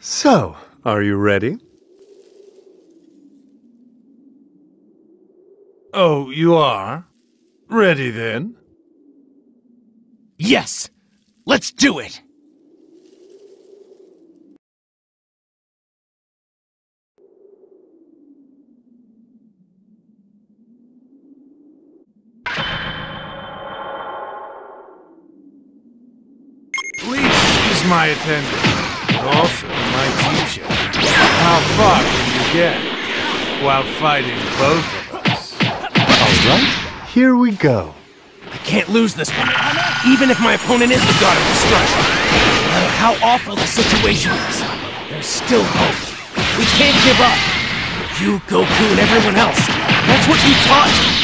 So, are you ready? Oh, you are? Ready then? Yes! Let's do it! Whis is my attendant, but also my teacher. How far can you get while fighting both of us? Alright, here we go. I can't lose this one, even if my opponent is the God of Destruction. No matter how awful the situation is, there's still hope. We can't give up. You, Goku, and everyone else. That's what you taught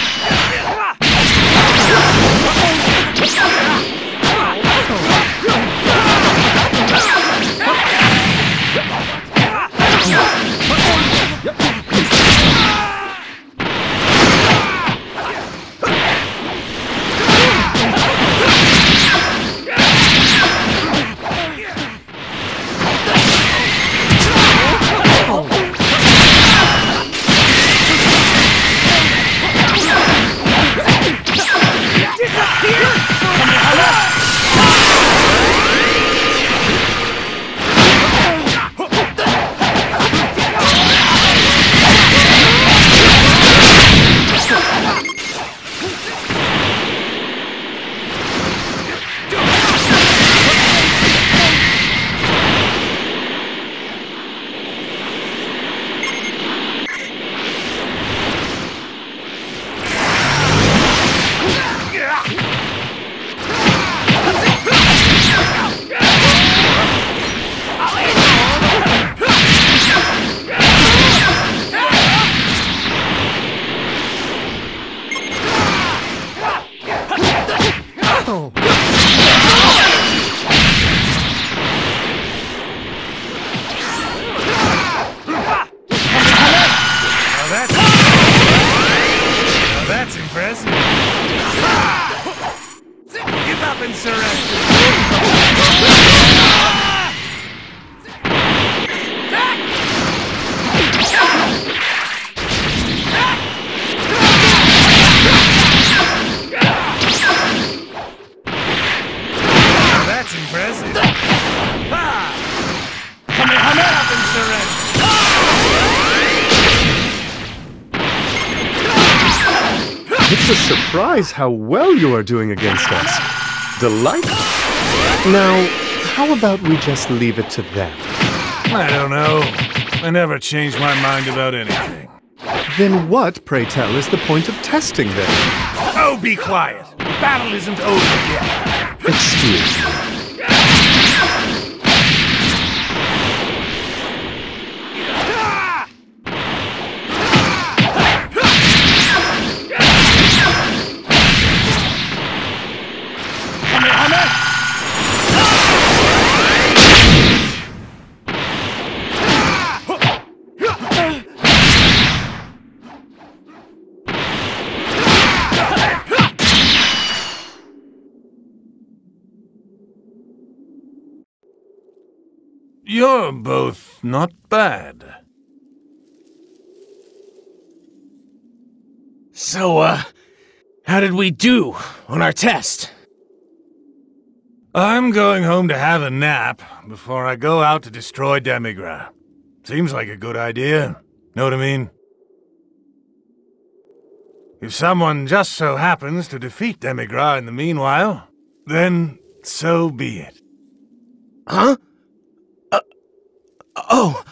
It's a surprise how well you are doing against us. Delightful. Now, how about we just leave it to them? I don't know. I never change my mind about anything. Then what, pray tell, is the point of testing them? Oh, be quiet. The battle isn't over yet. Excuse me. You're both not bad. So, uh, how did we do on our test? I'm going home to have a nap before I go out to destroy Demigra. Seems like a good idea. Know what I mean? If someone just so happens to defeat Demigra in the meanwhile, then so be it. Huh? Oh,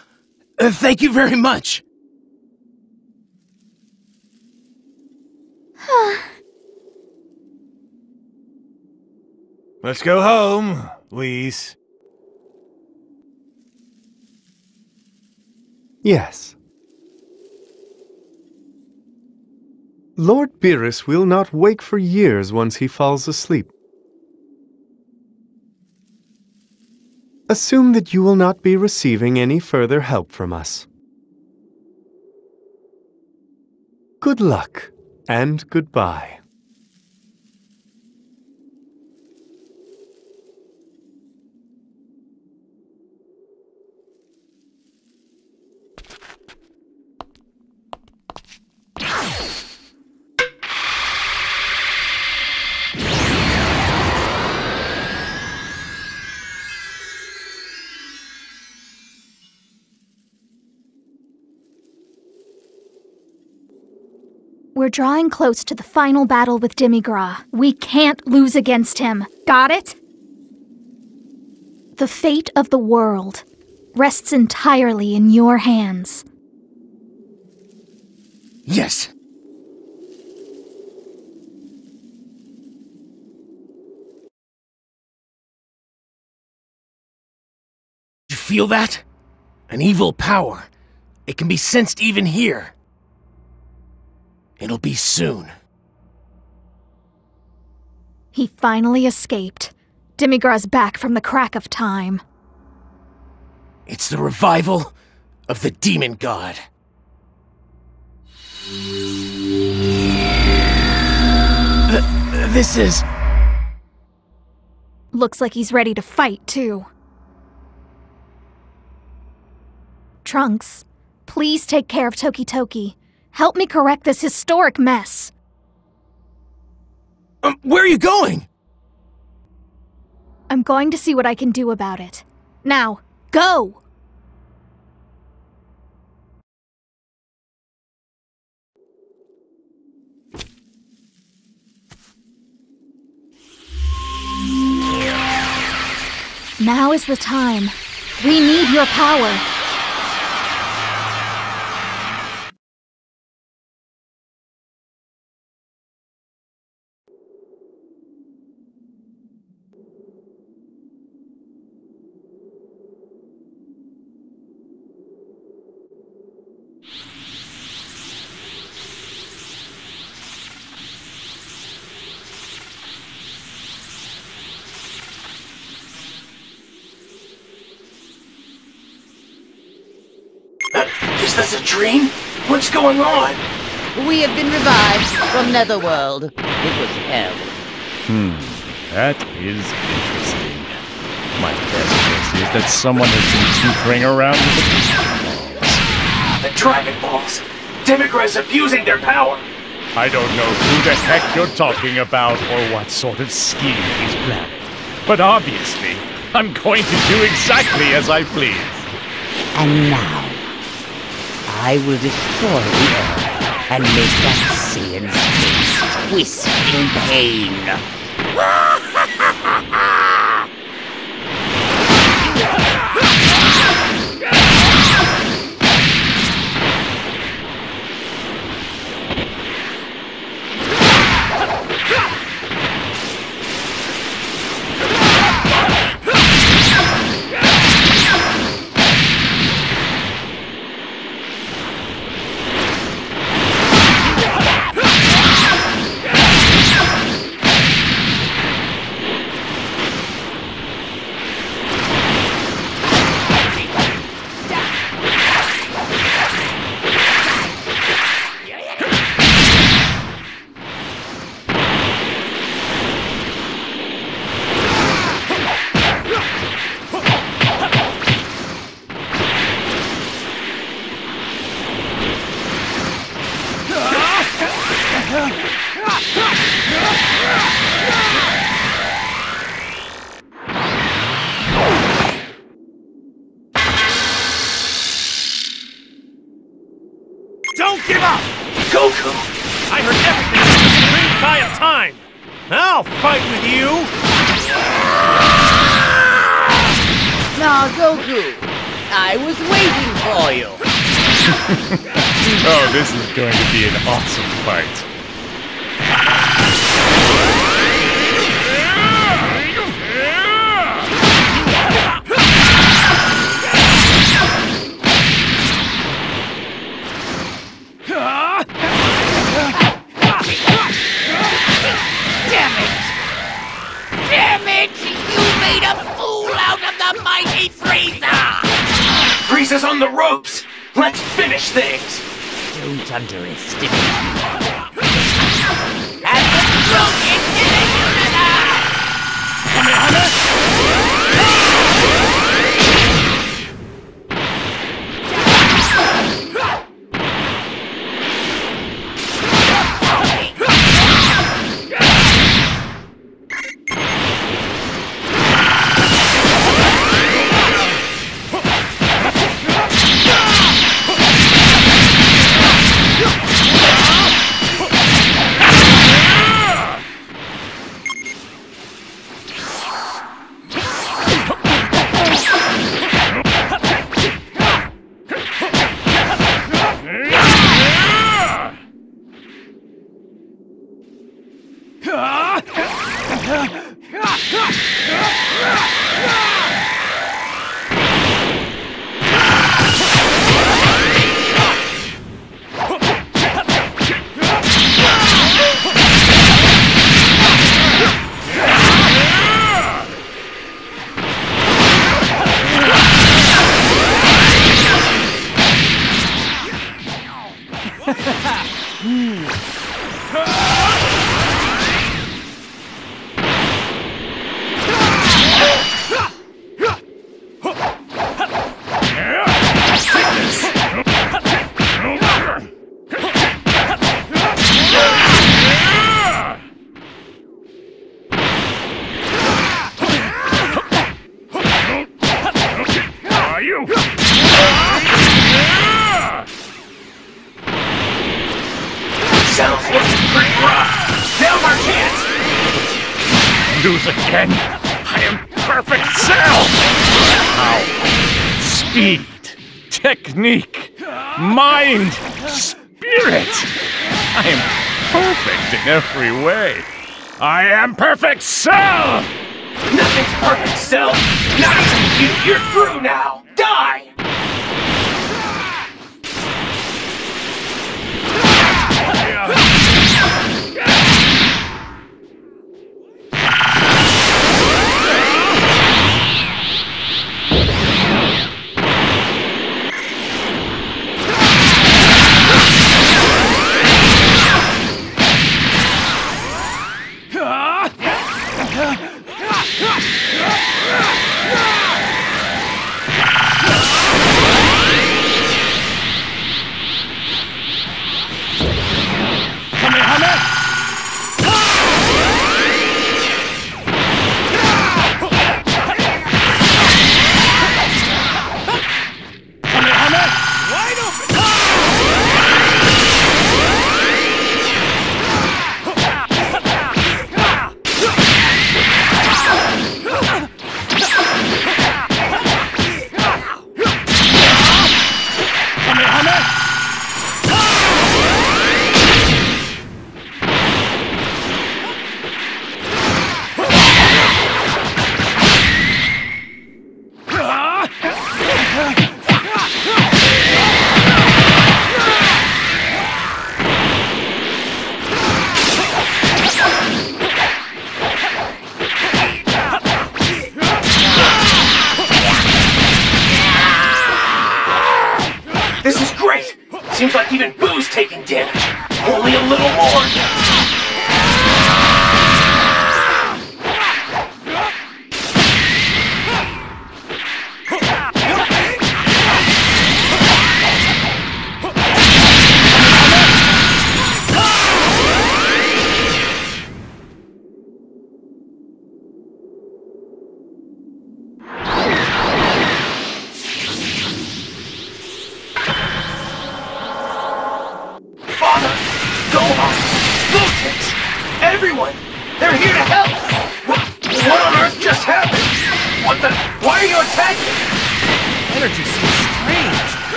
uh, thank you very much. Let's go home, Whis. Yes. Lord Beerus will not wake for years once he falls asleep. Assume that you will not be receiving any further help from us. Good luck, and goodbye. We're drawing close to the final battle with Demigra. We can't lose against him. Got it? The fate of the world rests entirely in your hands. Yes. You feel that? An evil power. It can be sensed even here. It'll be soon. He finally escaped. Demigra's back from the crack of time. It's the revival of the demon god. Th- this is. Looks like he's ready to fight, too. Trunks, please take care of Toki Toki. Help me correct this historic mess. Um, where are you going? I'm going to see what I can do about it. Now, go! Now is the time. We need your power. Is this a dream? What's going on? We have been revived from Netherworld. It was hell. Hmm, that is interesting. My best guess is that someone has been tinkering around with the The Dragon Balls. Demigra's abusing their power. I don't know who the heck you're talking about or what sort of scheme he's planning. But obviously, I'm going to do exactly as I please. And now, I will destroy the earth and make that Saiyan's face twist in pain. Again. I am perfect Cell. Speed, technique, mind, spirit. I am perfect in every way. I am perfect Cell. Nothing's perfect, Cell. Not you. You're through now. Die.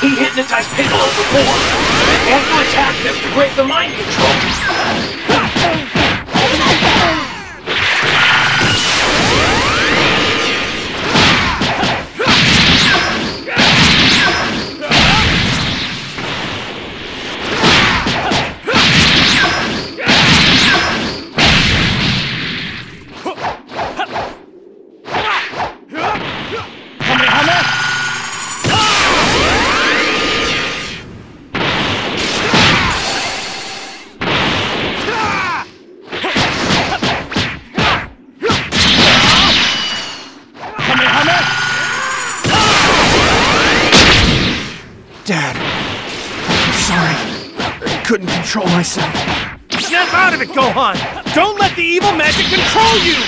He hypnotized Piccolo before. Have to attack them to break the mind control. You!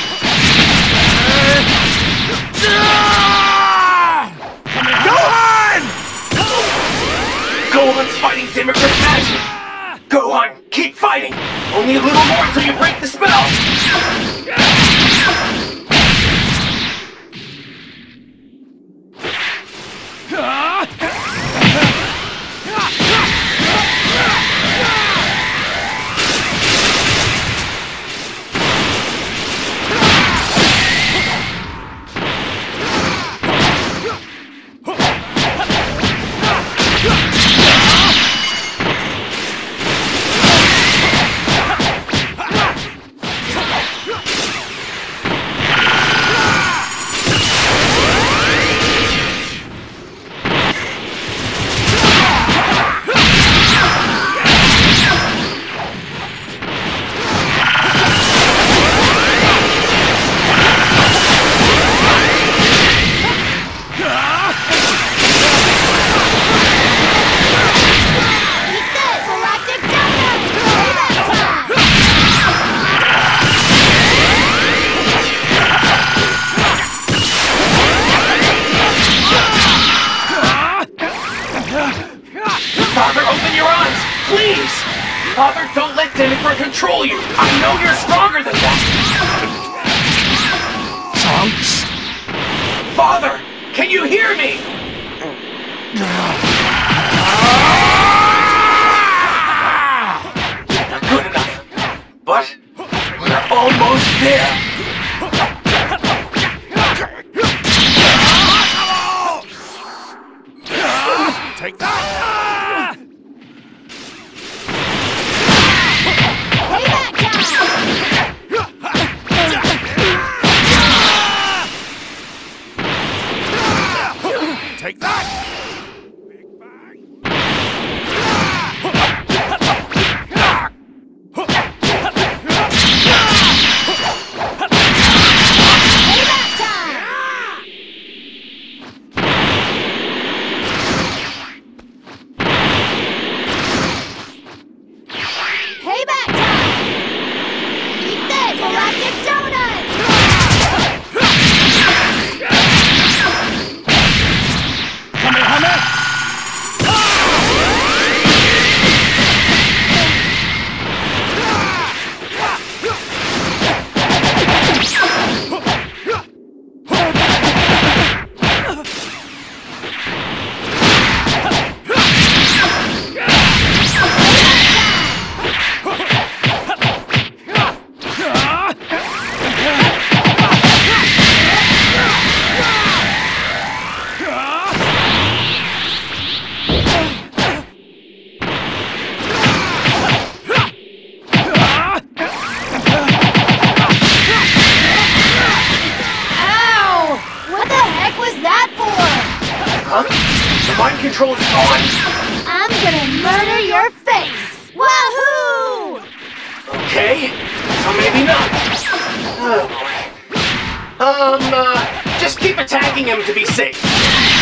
Attacking him to be safe.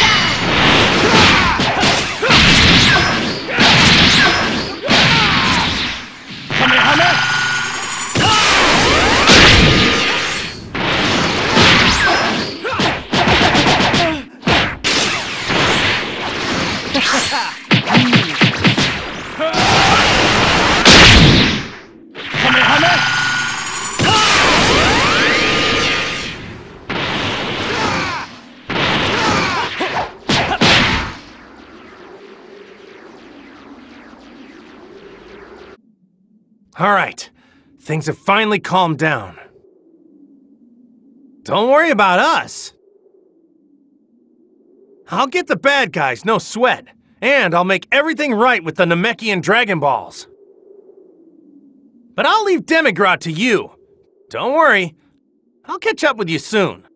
Things have finally calmed down. Don't worry about us. I'll get the bad guys, no sweat. And I'll make everything right with the Namekian Dragon Balls. But I'll leave Demigra to you. Don't worry, I'll catch up with you soon.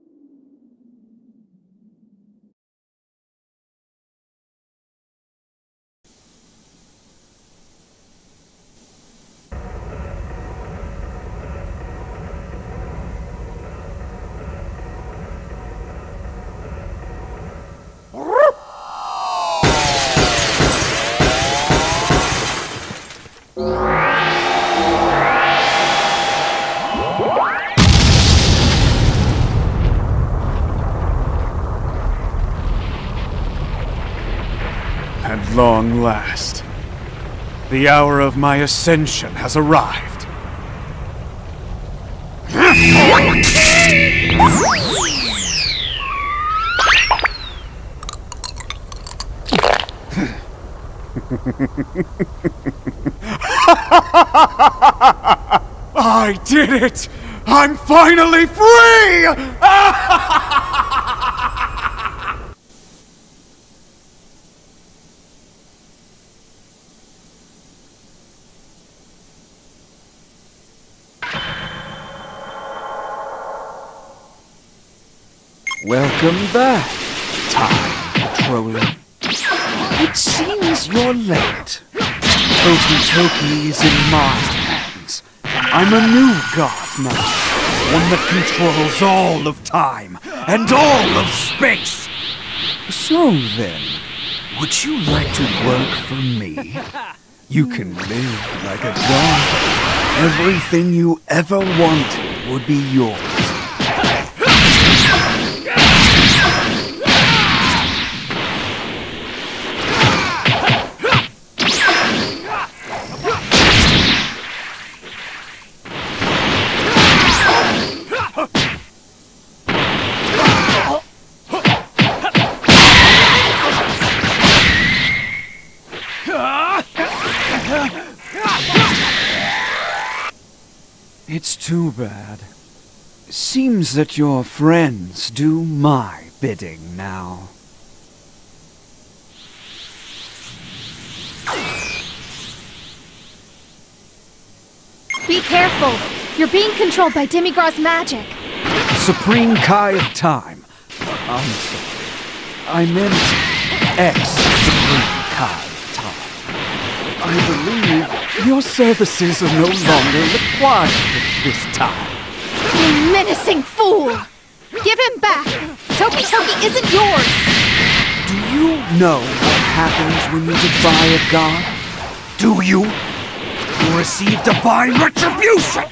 Long last, the hour of my ascension has arrived. I did it! I'm finally free! Welcome back, Time Patroller. It seems you're late. Toki Toki is in my hands. I'm a new god now, one that controls all of time and all of space. So then, would you like to work for me? You can live like a god. Everything you ever wanted would be yours. It's too bad. Seems that your friends do my bidding now. Be careful. You're being controlled by Demigra's magic. Supreme Kai of Time. I'm sorry. I meant of Time. I believe your services are no longer required at this time. You menacing fool! Give him back! Toki Toki isn't yours! Do you know what happens when you defy a god? Do you? You receive divine retribution!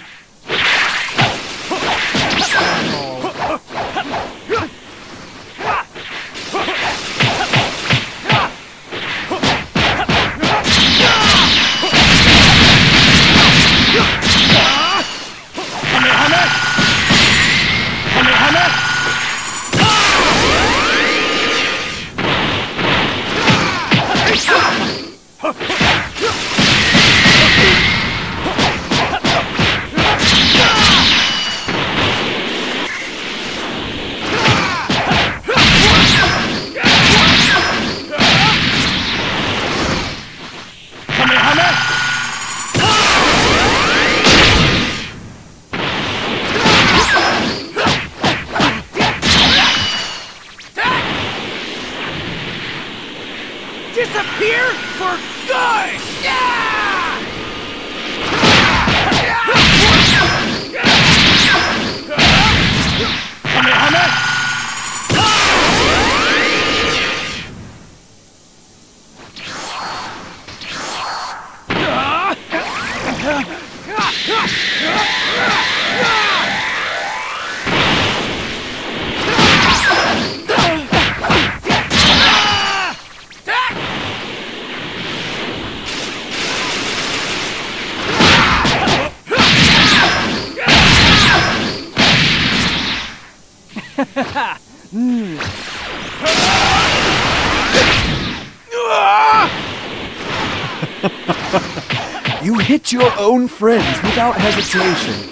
Friends without hesitation.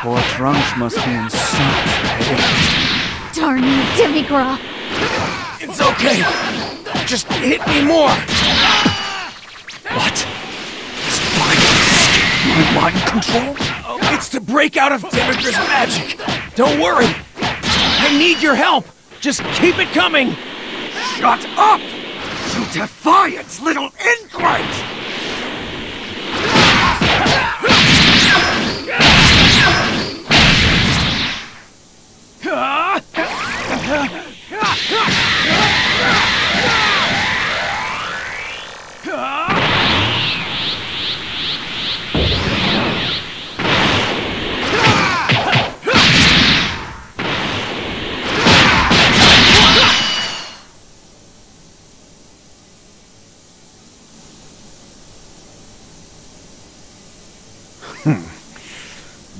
Poor Trunks must be in such pain. Darn you, Demigra! It's okay. Just hit me more. What? Vine my mind control? Oh, it's to break out of Demigra's magic. Don't worry. I need your help. Just keep it coming. Shut up! You defiance, little ingrate! Ah!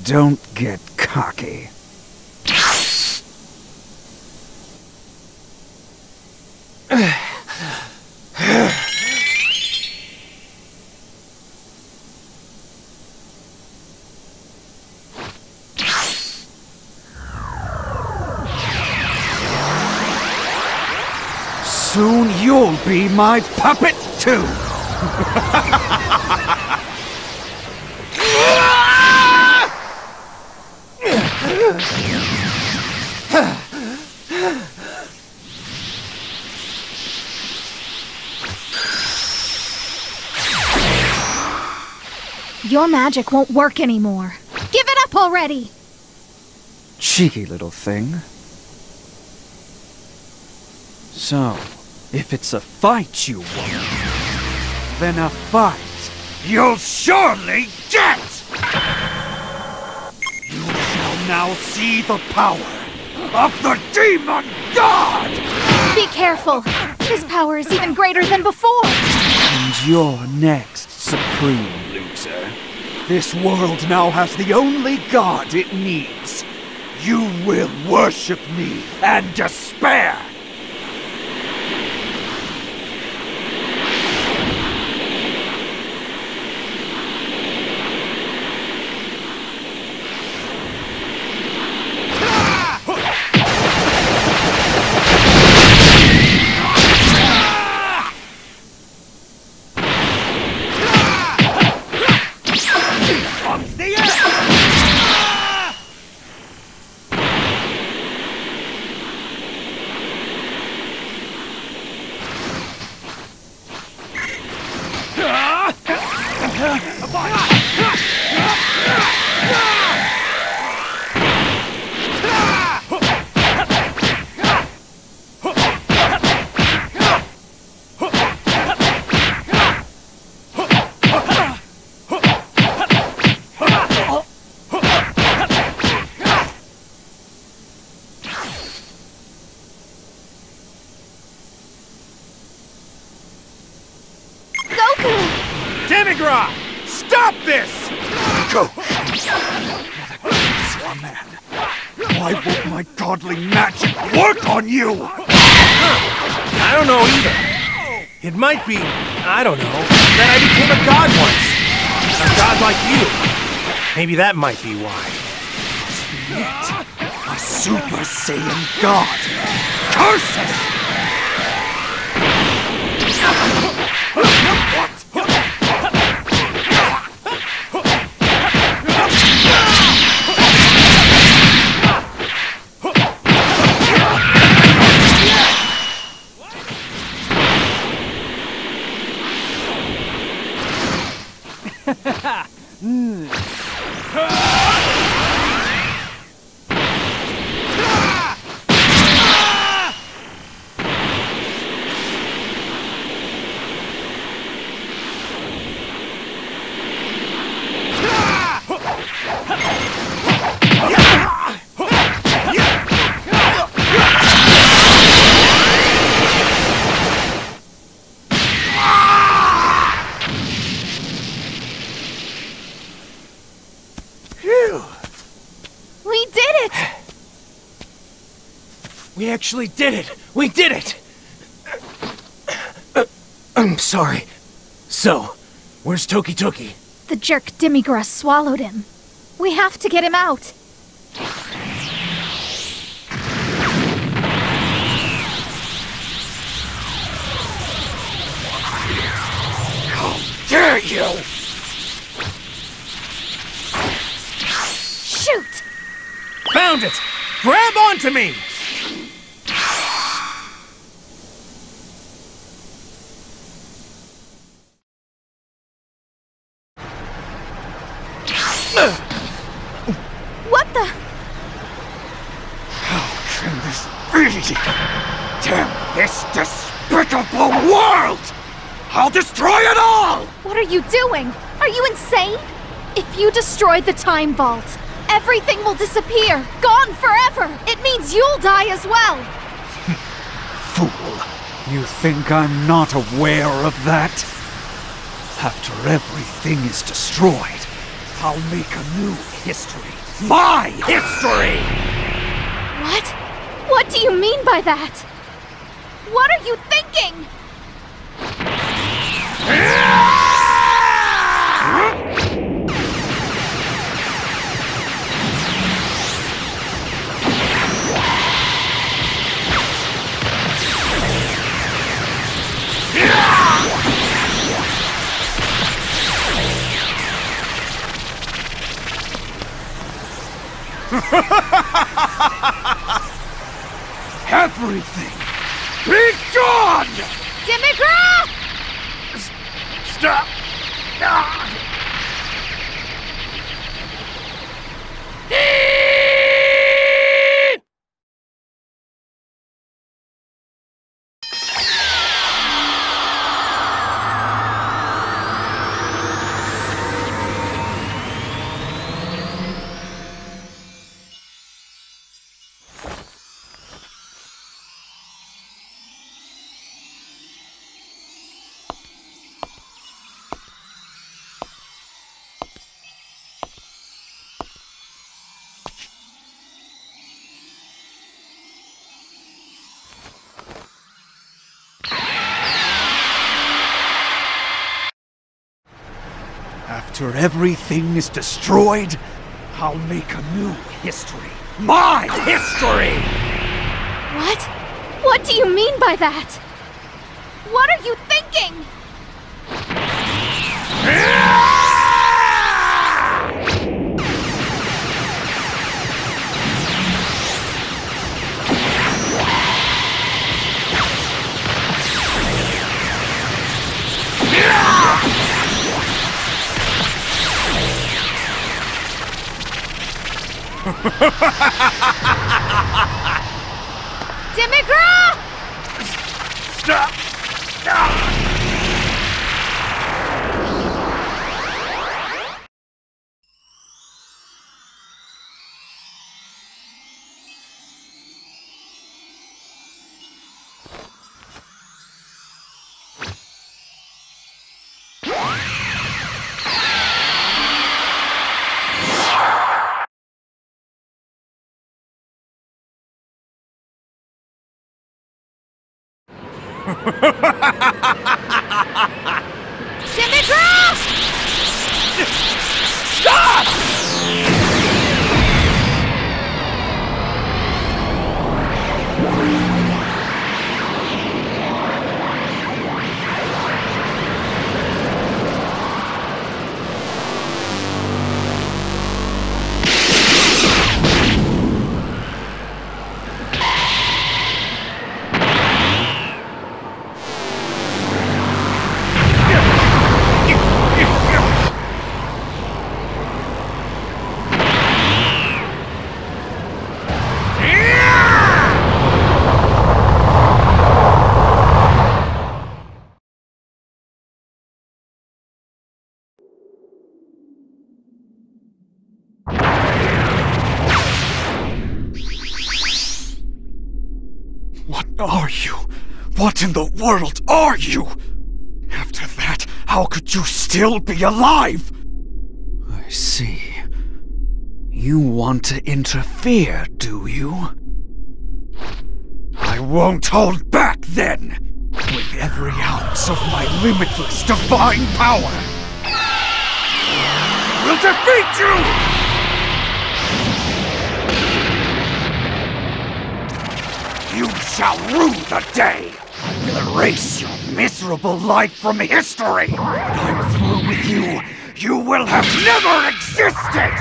Don't get cocky. Soon you'll be my puppet too. Your magic won't work anymore. Give it up already! Cheeky little thing. So, if it's a fight you want, then a fight you'll surely get! You shall now see the power of the Demon God! Be careful! His power is even greater than before! And you're next, Supreme Loser. This world now has the only god it needs. You will worship me and despair! Might be, I don't know, that I became a god once. A god like you. Maybe that might be why. It, a Super Saiyan God. Curses! We did it! We actually did it! We did it! I'm sorry. So, where's Toki Toki? The jerk Demigra swallowed him. We have to get him out. How Dare you! Shoot! Found it! Grab onto me! What the? Can this be? Damn this despicable world! I'll destroy it all! What are you doing? Are you insane? If you destroy the Time Vault, everything will disappear, gone forever. It means you'll die as well. Fool! You think I'm not aware of that? After everything is destroyed, I'll make a new history. My history! What? What do you mean by that? What are you thinking? Everything! Be gone! Demigra! Stop! Ah! After everything is destroyed, I'll make a new history. My history! What? What do you mean by that? What are you thinking? Demigra! Stop! Demigra! Stop! What in the world are you? After that, how could you still be alive? I see. You want to interfere, do you? I won't hold back then! With every ounce of my limitless divine power! I will defeat you! You shall rue the day! Erase your miserable life from history! When I'm through with you, you will have never existed!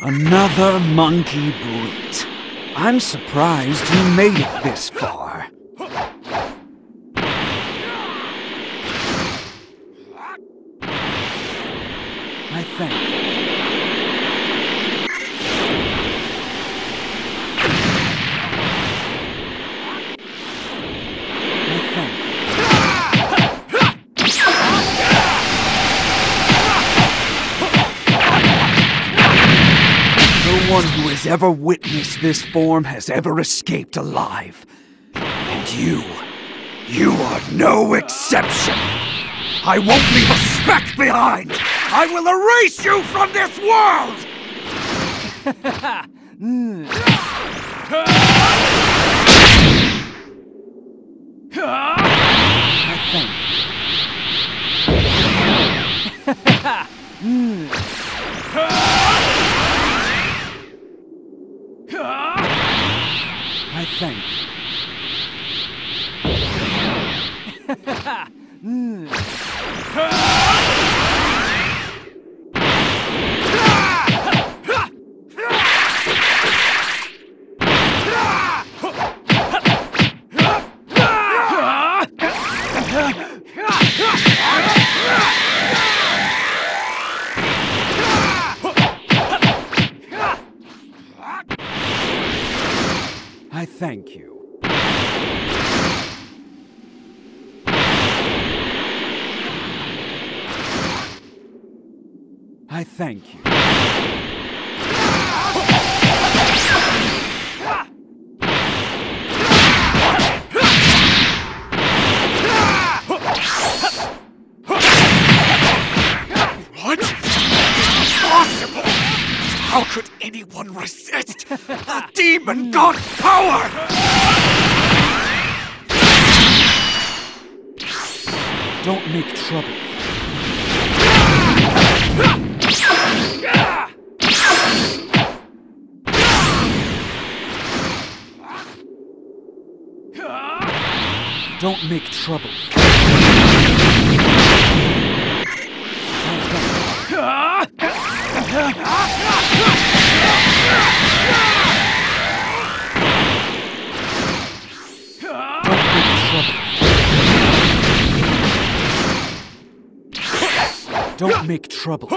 Another monkey brute. I'm surprised you made it this far. I think. I one who has ever witnessed this form has ever escaped alive. And you, you are no exception. I won't leave a speck behind! I will erase you from this world! I think. I think. I thank you. What? Impossible! How could anyone resist a demon god power? Don't make trouble. Don't make trouble. Don't make trouble.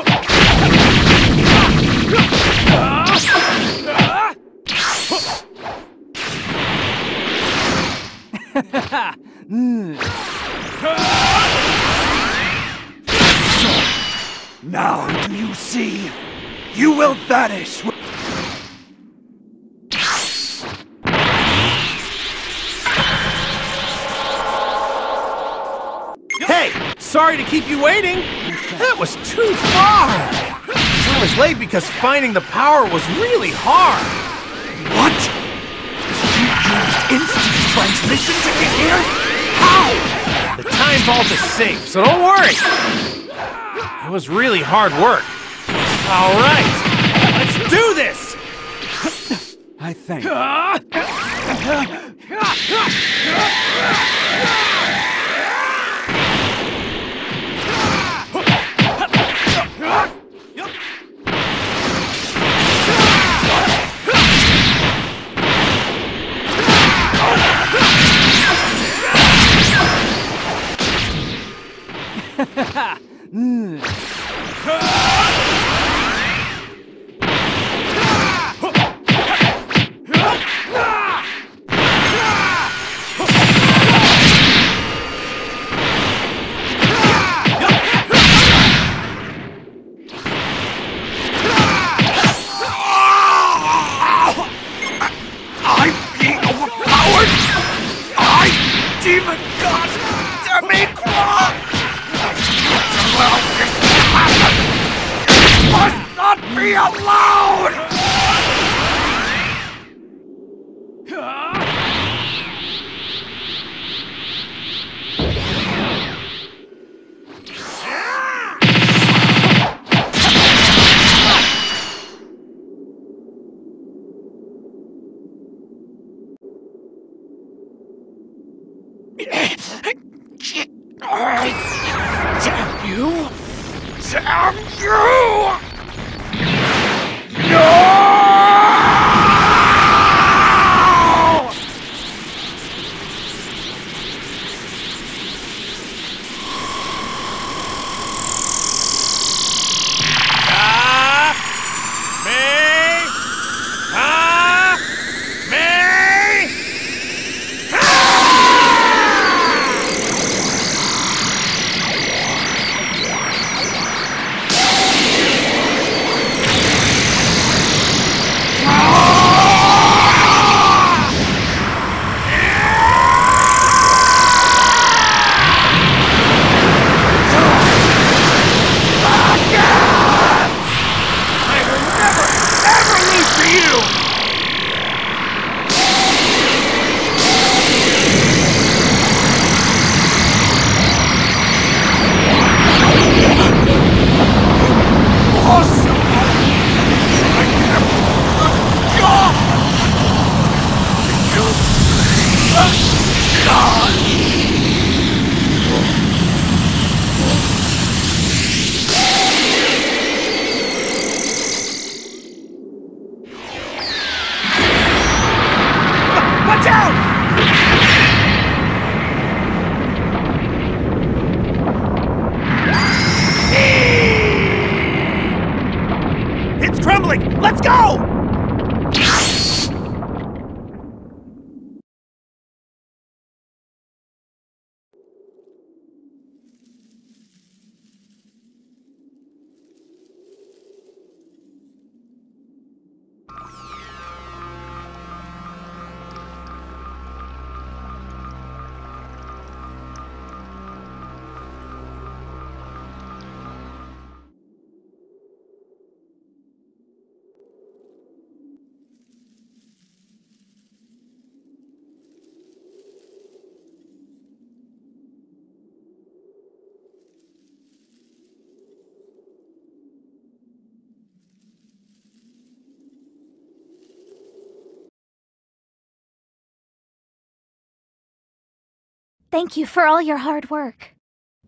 Don't make trouble. Hmm. Now do you see? You will vanish. wi- sorry to keep you waiting. That was too far. I was late because finding the power was really hard. What? You used instant transmission to get here? The time vault is safe, so don't worry. It was really hard work. All right, let's do this. I think. Hmm. I'm Thank you for all your hard work.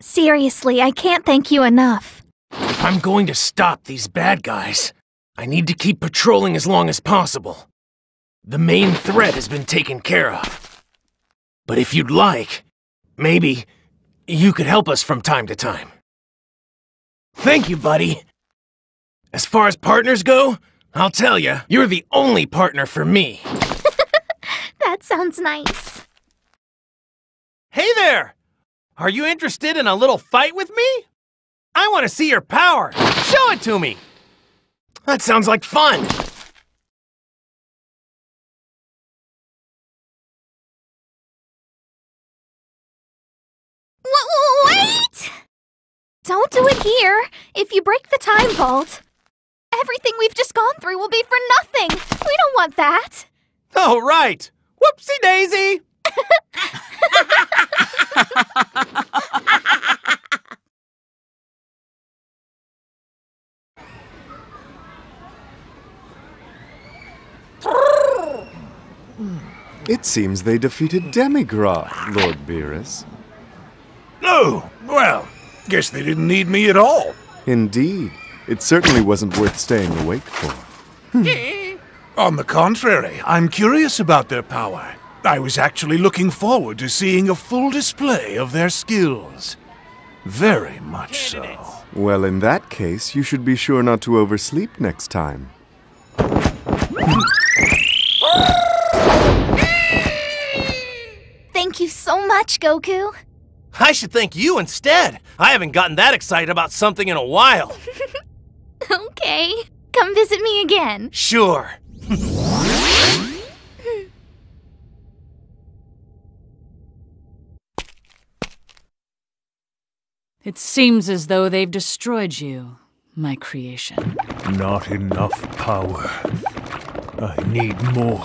Seriously, I can't thank you enough. If I'm going to stop these bad guys, I need to keep patrolling as long as possible. The main threat has been taken care of. But if you'd like, maybe you could help us from time to time. Thank you, buddy. As far as partners go, I'll tell you, you're the only partner for me. That sounds nice. Hey there! Are you interested in a little fight with me? I want to see your power. Show it to me. That sounds like fun. Wait! Don't do it here. If you break the time vault, everything we've just gone through will be for nothing. We don't want that. Oh, right! Whoopsie daisy! It seems they defeated Demigra, Lord Beerus. Oh, well, guess they didn't need me at all. Indeed. It certainly wasn't worth staying awake for. Hmm. On the contrary, I'm curious about their power. I was actually looking forward to seeing a full display of their skills. Very much so. Well, in that case, you should be sure not to oversleep next time. Thank you so much, Goku. I should thank you instead. I haven't gotten that excited about something in a while. Okay. Come visit me again. Sure. It seems as though they've destroyed you, my creation. Not enough power. I need more.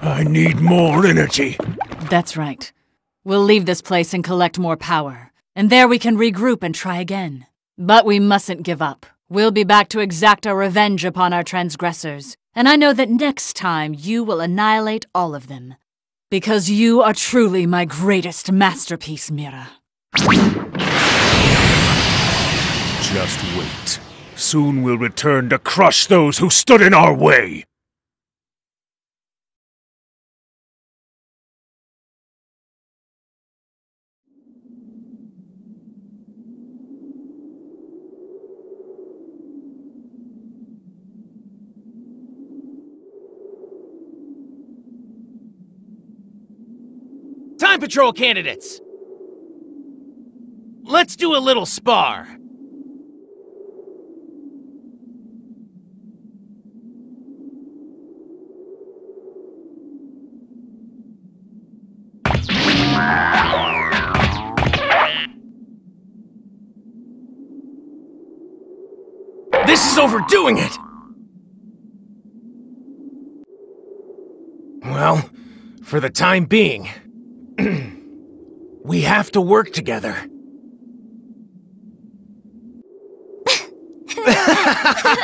I need more energy. That's right. We'll leave this place and collect more power. And there we can regroup and try again. But we mustn't give up. We'll be back to exact our revenge upon our transgressors. And I know that next time you will annihilate all of them. Because you are truly my greatest masterpiece, Mira. Just wait. Soon we'll return to crush those who stood in our way. Time Patrol candidates! Let's do a little spar. This is overdoing it! Well, for the time being, we have to work together.